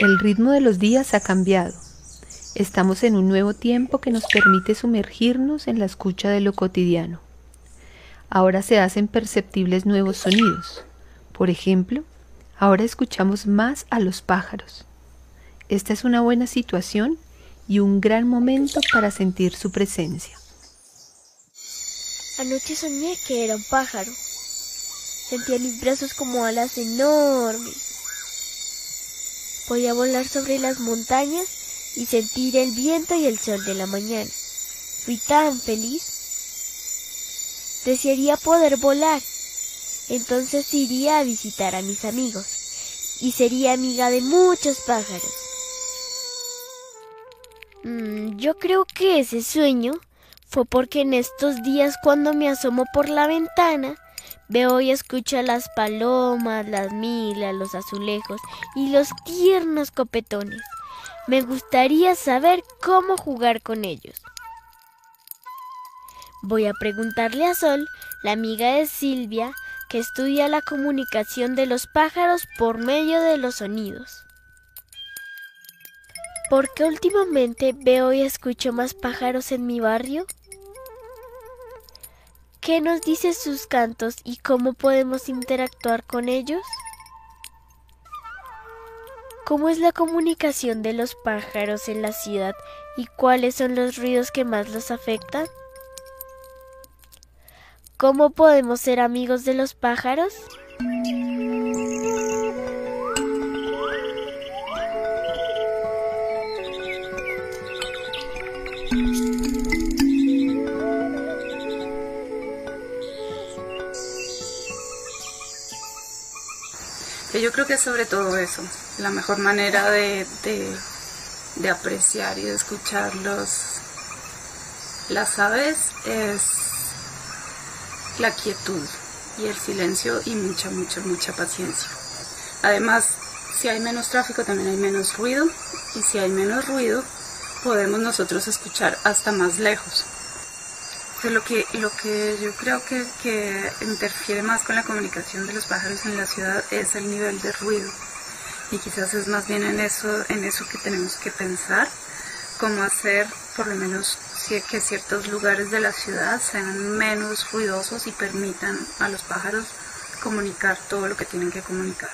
El ritmo de los días ha cambiado. Estamos en un nuevo tiempo que nos permite sumergirnos en la escucha de lo cotidiano. Ahora se hacen perceptibles nuevos sonidos. Por ejemplo, ahora escuchamos más a los pájaros. Esta es una buena situación y un gran momento para sentir su presencia. Anoche soñé que era un pájaro. Sentía mis brazos como alas enormes Voy a volar sobre las montañas y sentir el viento y el sol de la mañana. Fui tan feliz. Desearía poder volar. Entonces iría a visitar a mis amigos y sería amiga de muchos pájaros. Mm, yo creo que ese sueño fue porque en estos días cuando me asomo por la ventana Veo y escucho las palomas, las milas, los azulejos y los tiernos copetones. Me gustaría saber cómo jugar con ellos. Voy a preguntarle a Sol, la amiga de Silvia, que estudia la comunicación de los pájaros por medio de los sonidos. ¿Por qué últimamente veo y escucho más pájaros en mi barrio? ¿Qué nos dice sus cantos y cómo podemos interactuar con ellos? ¿Cómo es la comunicación de los pájaros en la ciudad y cuáles son los ruidos que más los afectan? ¿Cómo podemos ser amigos de los pájaros? Yo creo que sobre todo eso, la mejor manera de, de, apreciar y de escuchar las aves es la quietud y el silencio y mucha, mucha, mucha paciencia. Además, si hay menos tráfico también hay menos ruido y si hay menos ruido podemos nosotros escuchar hasta más lejos lo que, lo que yo creo que, que interfiere más con la comunicación de los pájaros en la ciudad es el nivel de ruido. Y quizás es más bien en eso, en eso que tenemos que pensar, cómo hacer por lo menos que ciertos lugares de la ciudad sean menos ruidosos y permitan a los pájaros comunicar todo lo que tienen que comunicar.